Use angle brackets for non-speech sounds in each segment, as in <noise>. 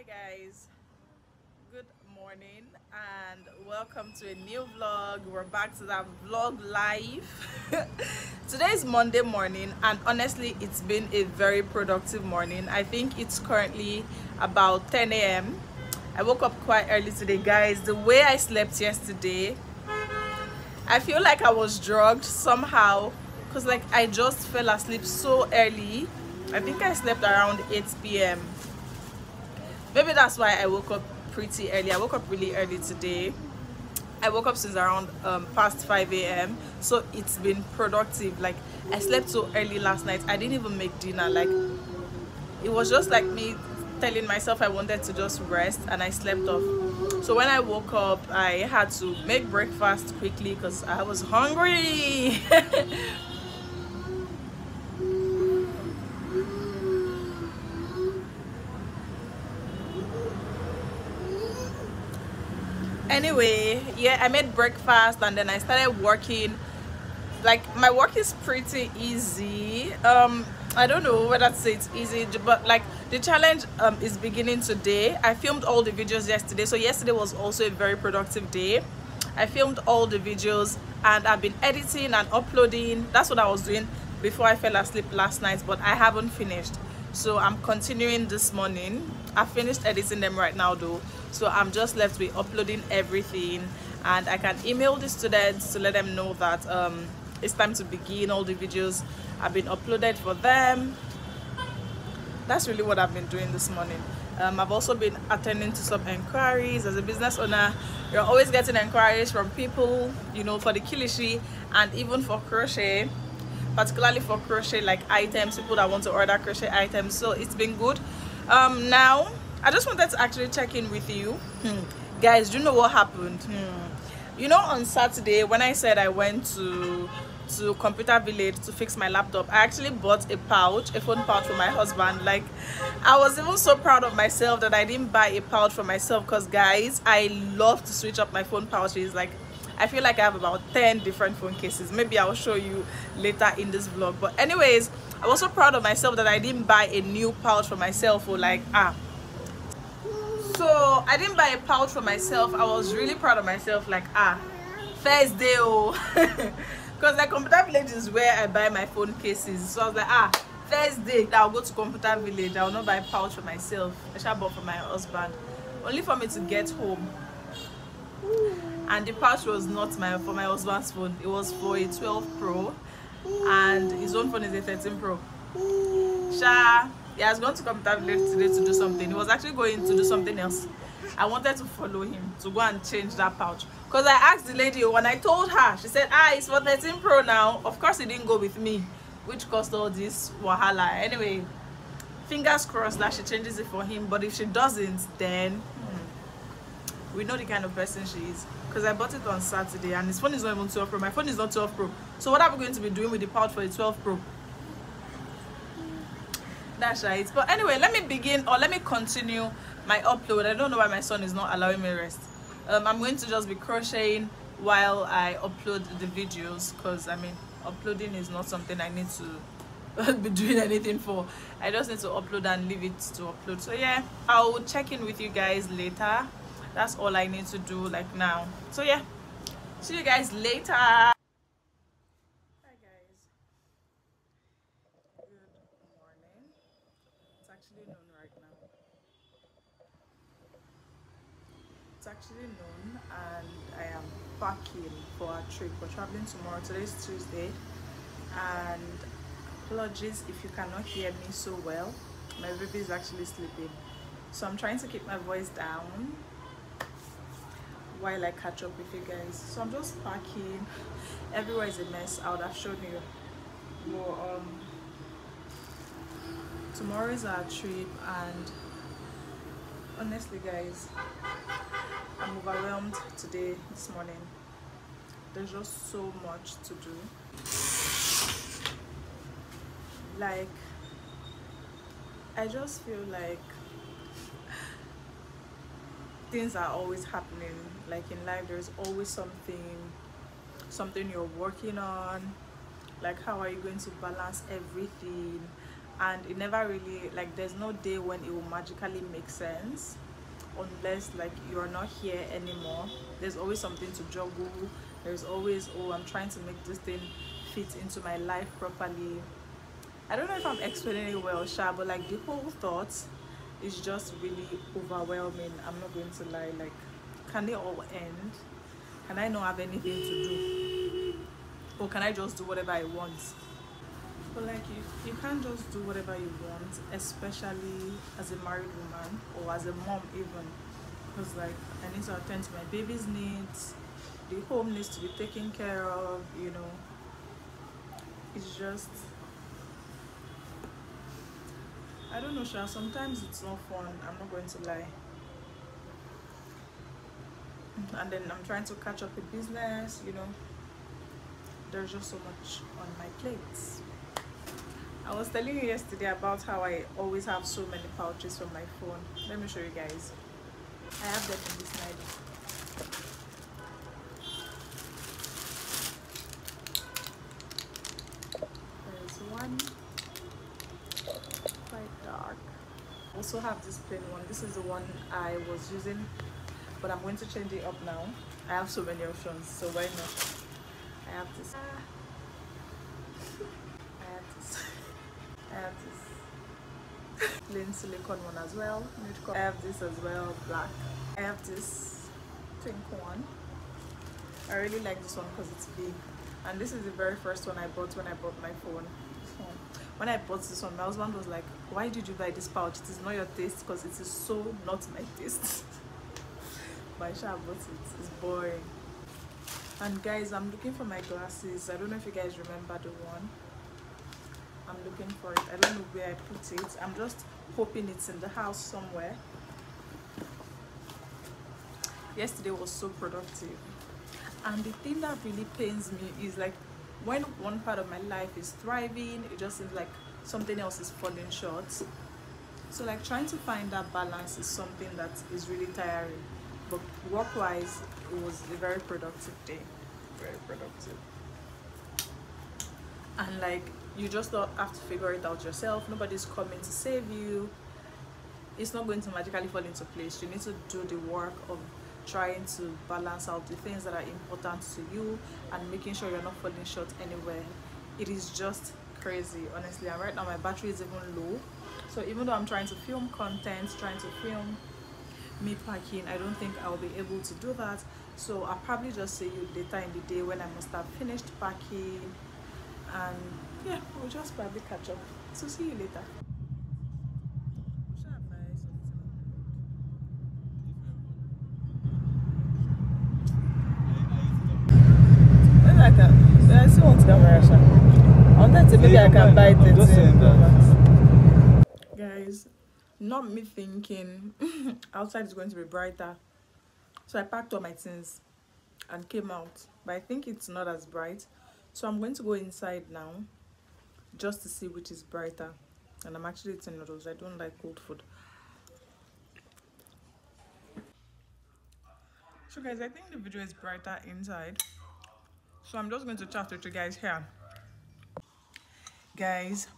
hi guys. Good morning and welcome to a new vlog. We're back to that vlog live. <laughs> Today is monday morning and honestly it's been a very productive morning. I think it's currently about 10 a.m i woke up quite early today guys. The way i slept yesterday i feel like i was drugged somehow because like i just fell asleep so early. I think i slept around 8 p.m maybe that's why i woke up pretty early. I woke up really early today. I woke up since around um, past 5 a.m so it's been productive. Like i slept so early last night. I didn't even make dinner. Like it was just like me telling myself i wanted to just rest and i slept off. So when i woke up i had to make breakfast quickly because i was hungry <laughs> anyway yeah i made breakfast and then i started working. Like my work is pretty easy. Um i don't know whether to say it's easy but like the challenge um is beginning today. I filmed all the videos yesterday so yesterday was also a very productive day. I filmed all the videos and i've been editing and uploading. That's what i was doing before i fell asleep last night but i haven't finished. So i'm continuing this morning. I finished editing them right now though so i'm just left with uploading everything and i can email the students to let them know that um, it's time to begin. All the videos have been uploaded for them. That's really what i've been doing this morning. Um, i've also been attending to some inquiries. As a business owner you're always getting inquiries from people you know for the kilishi and even for crochet particularly for crochet like items people that want to order crochet items. So it's been good. Um, now I just wanted to actually check in with you. Hmm. Guys, do you know what happened? Hmm. You know, on Saturday, when I said I went to to computer village to fix my laptop i actually bought a pouch a phone pouch for my husband like i was even so proud of myself that i didn't buy a pouch for myself because guys i love to switch up my phone pouches like i feel like i have about 10 different phone cases maybe i'll show you later in this vlog but anyways i was so proud of myself that i didn't buy a new pouch for myself or like ah so i didn't buy a pouch for myself. I was really proud of myself like ah first day oh. <laughs> Because like computer village is where i buy my phone cases. So i was like ah first day i'll go to computer village i'll not buy a pouch for myself. I shall bought for my husband only for me to get home. And the pouch was not my for my husband's phone. It was for a 12 pro and his own phone is a 13 pro. Sha he has gone to computer village today to do something. He was actually going to do something else. I wanted to follow him to go and change that pouch. Because i asked the lady when i told her she said ah it's for 13 pro now. Of course he didn't go with me which caused all this wahala. Anyway fingers crossed that she changes it for him. But if she doesn't then we know the kind of person she is. Because i bought it on saturday and his phone is not even 12 pro. My phone is not 12 pro. So what are we going to be doing with the pouch for a 12 pro that's right. But anyway let me begin or let me continue my upload. I don't know why my son is not allowing me rest. Um, i'm going to just be crocheting while i upload the videos because i mean uploading is not something i need to <laughs> be doing anything for. I just need to upload and leave it to upload. So yeah i'll check in with you guys later. That's all i need to do like now. So yeah see you guys later actually noon right now. It's actually noon and I am packing for a trip. We're traveling tomorrow. Today is Tuesday and apologies if you cannot hear me so well. My baby is actually sleeping. So I'm trying to keep my voice down while I catch up with you guys. So I'm just packing. Everywhere is a mess. I would have shown you. But, um, tomorrow is our trip and honestly guys i'm overwhelmed today this morning. There's just so much to do. Like i just feel like things are always happening. Like in life there's always something something you're working on. Like how are you going to balance everything? And it never really like there's no day when it will magically make sense unless like you're not here anymore there's always something to juggle. There's always oh i'm trying to make this thing fit into my life properly. I don't know if i'm explaining it well sha but like the whole thought is just really overwhelming. I'm not going to lie. Like can they all end? Can i not have anything to do? Or can i just do whatever i want but like you, you can't just do whatever you want especially as a married woman or as a mom even. Because like i need to attend to my baby's needs. The home needs to be taken care of you know. It's just i don't know sha. Sometimes it's not fun i'm not going to lie. And then i'm trying to catch up with business you know. There's just so much on my plates I was telling you yesterday about how I always have so many pouches for my phone. Let me show you guys. I have them in this night. There's one quite dark. I also have this plain one. This is the one I was using, but I'm going to change it up now. I have so many options, so why not? I have this. <laughs> I have this <laughs> <laughs> plain silicone one as well. I have this as well, black. I have this pink one. I really like this one because it's big. And this is the very first one I bought when I bought my phone. When I bought this one, my husband was like, why did you buy this pouch? It is not your taste because it is so not my taste. <laughs> but I sure bought it. It's boring. And guys, I'm looking for my glasses. I don't know if you guys remember the one I'm looking for it. I don't know where I put it. I'm just hoping it's in the house somewhere. Yesterday was so productive. And the thing that really pains me is like when one part of my life is thriving, it just seems like something else is falling short. So like trying to find that balance is something that is really tiring. But work-wise, it was a very productive day. Very productive. And like you just don't have to figure it out yourself. Nobody's coming to save you. It's not going to magically fall into place. You need to do the work of trying to balance out the things that are important to you and making sure you're not falling short anywhere. It is just crazy honestly. And right now my battery is even low. So even though i'm trying to film content trying to film me packing i don't think i'll be able to do that. So i'll probably just see you later in the day when i must have finished packing. And yeah <laughs> we'll just probably catch up so see you later I can. I still want camera. I wanted to maybe I can buy it. Guys, not me thinking <laughs> outside is going to be brighter. So I packed all my things and came out. But I think it's not as bright. So I'm going to go inside now just to see which is brighter. And i'm actually eating noodles. I don't like cold food. So guys i think the video is brighter inside. So i'm just going to chat with you guys here. Guys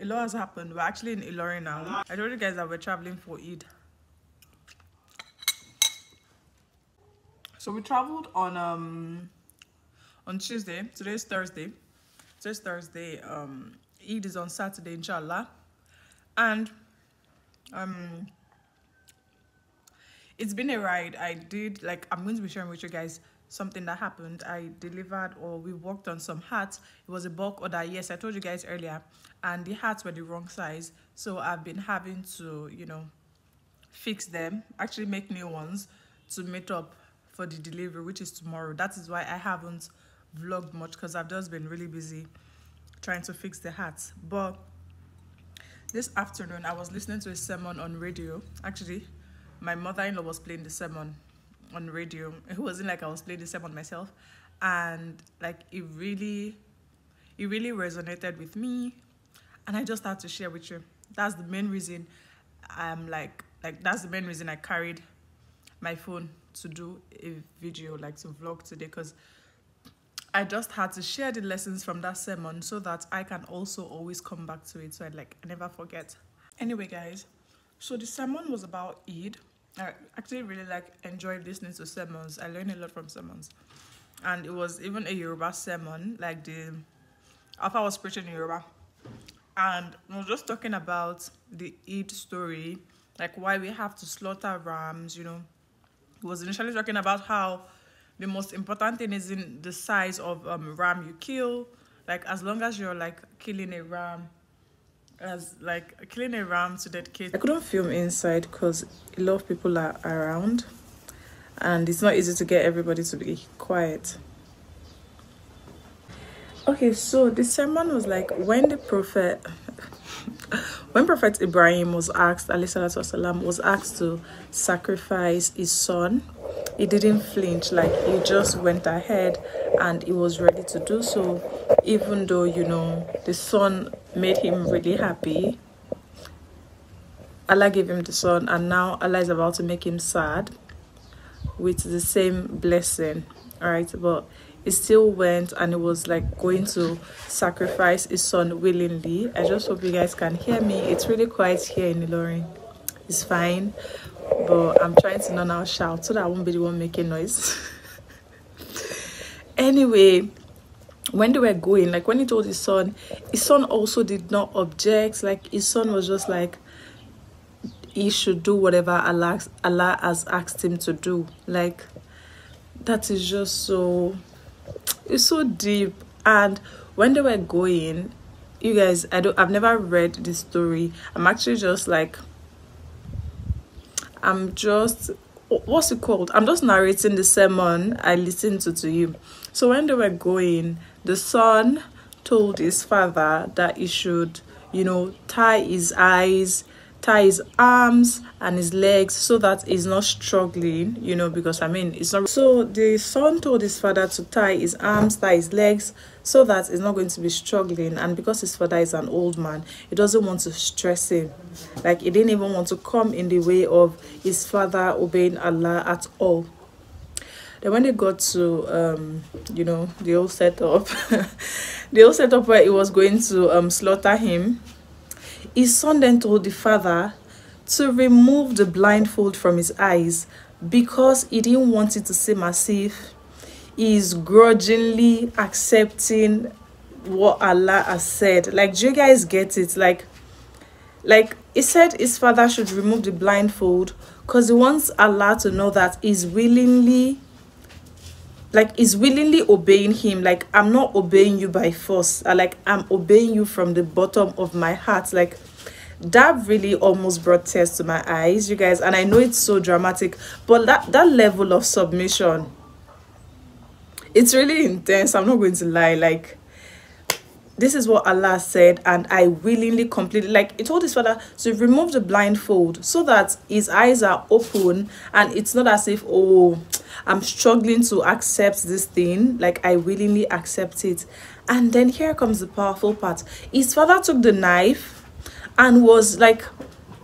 a lot has happened. We're actually in Ilorin now. I told you guys that we're traveling for Eid. So we traveled on um on Tuesday. Today's Thursday Today's Thursday. Um, Eid is on Saturday, inshallah. And um, it's been a ride. I did, like, I'm going to be sharing with you guys something that happened. I delivered or we worked on some hats. It was a bulk order. Yes, I told you guys earlier. And the hats were the wrong size. So I've been having to, you know, fix them. Actually make new ones to meet up for the delivery, which is tomorrow. That is why I haven't vlogged much because I've just been really busy trying to fix the hats. But this afternoon, I was listening to a sermon on radio. Actually, my mother-in-law was playing the sermon on radio. <laughs> It wasn't like I was playing the sermon myself. And like it really, it really resonated with me. And I just had to share with you. That's the main reason I'm like, like that's the main reason I carried my phone to do a video, like to vlog today. Because I just had to share the lessons from that sermon so that I can also always come back to it so I like never forget. Anyway, guys, so the sermon was about Eid. I actually really like enjoyed listening to sermons. I learned a lot from sermons. And it was even a Yoruba sermon, like the Alpha was preaching in Yoruba. And I was just talking about the Eid story, like why we have to slaughter rams, you know. He was initially talking about how the most important thing is in the size of um, ram you kill. Like as long as you're like killing a ram as like killing a ram to dedicate i couldn't film inside because a lot of people are around. And it's not easy to get everybody to be quiet. Okay so the sermon was like when the prophet <laughs> when prophet ibrahim was asked was asked to sacrifice his son he didn't flinch like he just went ahead and he was ready to do so. Even though you know the son made him really happy. Allah gave him the son and now allah is about to make him sad with the same blessing. All right but he still went and he was like going to sacrifice his son willingly. I just hope you guys can hear me. It's really quiet here in Ilorin. It's fine but I'm trying to not now shout so that I won't be the one making noise. <laughs> anyway, when they were going, like when he told his son, his son also did not object. Like his son was just like, he should do whatever Allah, Allah has asked him to do. Like that is just so, it's so deep. And when they were going, you guys, I don't, I've never read this story. I'm actually just like I'm just what's it called? I'm just narrating the sermon I listened to to you. So when they were going, the son told his father that he should, you know, tie his eyes tie his arms and his legs so that he's not struggling you know because i mean it's not so the son told his father to tie his arms tie his legs so that he's not going to be struggling. And because his father is an old man he doesn't want to stress him. Like he didn't even want to come in the way of his father obeying allah at all. Then when they got to um you know the old setup <laughs> the old setup where he was going to um slaughter him his son then told the father to remove the blindfold from his eyes because he didn't want it to seem as if he is grudgingly accepting what Allah has said. Like, do you guys get it? Like, like he said his father should remove the blindfold because he wants Allah to know that he's willingly like is willingly obeying him. Like i'm not obeying you by force. I, like i'm obeying you from the bottom of my heart. Like that really almost brought tears to my eyes you guys. And i know it's so dramatic but that that level of submission it's really intense. I'm not going to lie. Like this is what Allah said, and I willingly completely like he told his father to remove the blindfold so that his eyes are open and it's not as if oh I'm struggling to accept this thing, like I willingly accept it. And then here comes the powerful part. His father took the knife and was like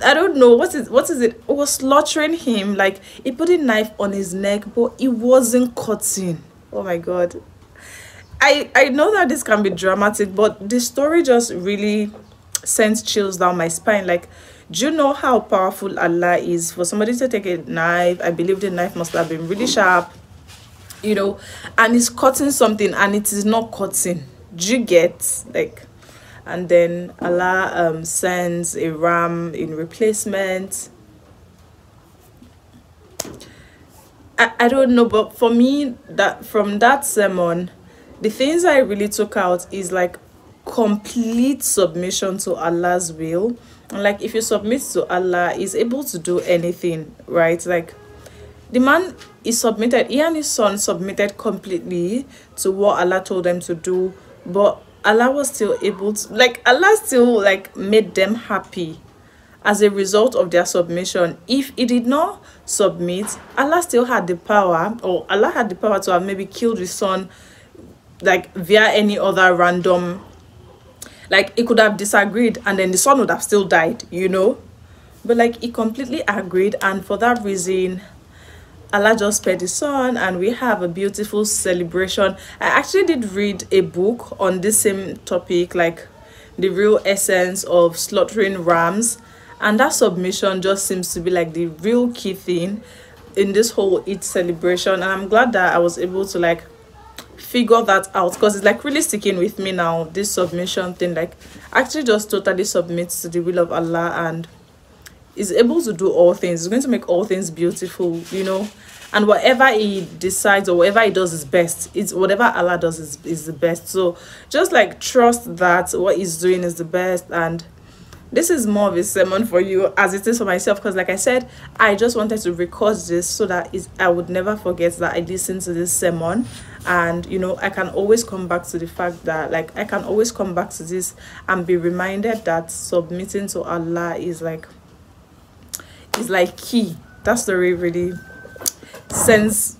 I don't know what is what is it? it was slaughtering him like he put a knife on his neck but it wasn't cutting oh my god I I know that this can be dramatic, but the story just really sends chills down my spine. Like, do you know how powerful Allah is? For somebody to take a knife, I believe the knife must have been really sharp, you know, and it's cutting something and it is not cutting. Do you get like? And then Allah um, sends a ram in replacement. I, I don't know, but for me, that from that sermon, the things I really took out is like complete submission to Allah's will. Like if you submit to Allah, is able to do anything, right? Like the man is submitted, he and his son submitted completely to what Allah told them to do, but Allah was still able to like Allah still like made them happy as a result of their submission. If he did not submit, Allah still had the power, or Allah had the power to have maybe killed his son like via any other random like he could have disagreed and then the son would have still died you know? But like he completely agreed and for that reason Allah just spared his son and we have a beautiful celebration. I actually did read a book on this same topic like the real essence of slaughtering rams. And that submission just seems to be like the real key thing in this whole Eid celebration. And I'm glad that I was able to like figure that out because it's like really sticking with me now this submission thing like actually just totally submits to the will of Allah and is able to do all things. He's going to make all things beautiful you know? And whatever he decides or whatever he does is best. It's whatever allah does is, is the best. So just like trust that what he's doing is the best and this is more of a sermon for you as it is for myself because like i said i just wanted to record this so that i would never forget that i listened to this sermon. And you know i can always come back to the fact that like i can always come back to this and be reminded that submitting to allah is like is like key. That story really sends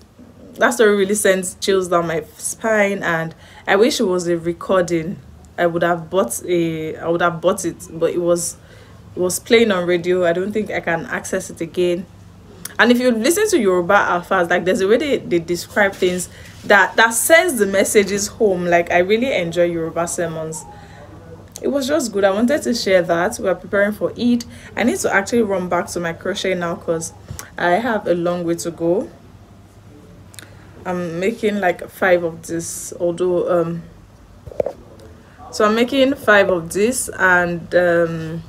that story really sends chills down my spine and i wish it was a recording i would have bought a i would have bought it but it was it was playing on radio. I don't think i can access it again. And if you listen to yoruba alphas like there's a way they, they describe things that that sends the messages home. Like i really enjoy yoruba sermons. It was just good. I wanted to share that. We're preparing for eid. I need to actually run back to my crochet now because i have a long way to go. I'm making like five of this although um so i'm making five of this and um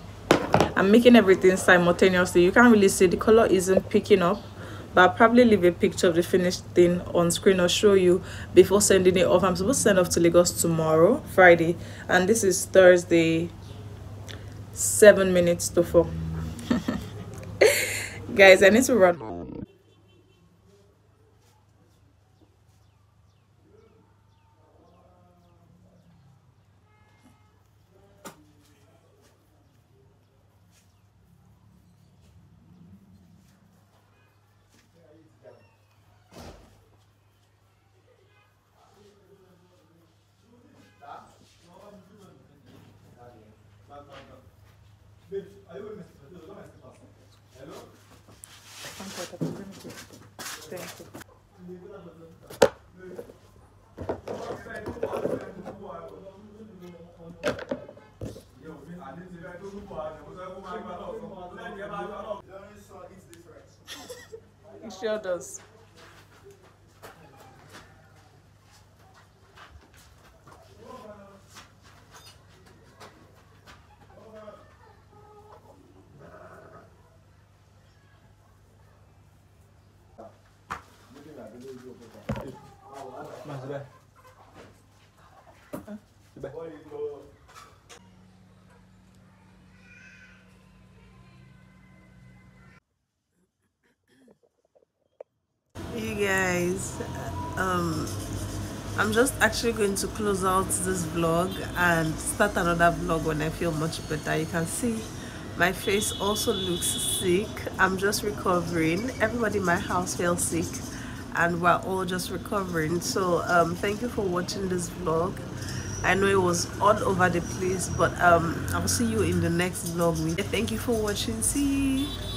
i'm making everything simultaneously you can't really see the color isn't picking up but I'll probably leave a picture of the finished thing on screen or show you before sending it off. I'm supposed to send off to Lagos tomorrow, Friday, and this is Thursday, 7 minutes to 4. <laughs> Guys, I need to run. Sure does. Guys um i'm just actually going to close out this vlog and start another vlog when i feel much better. You can see my face also looks sick. I'm just recovering. Everybody in my house fell sick and we're all just recovering. So um thank you for watching this vlog. I know it was all over the place but um i'll see you in the next vlog. Thank you for watching. See you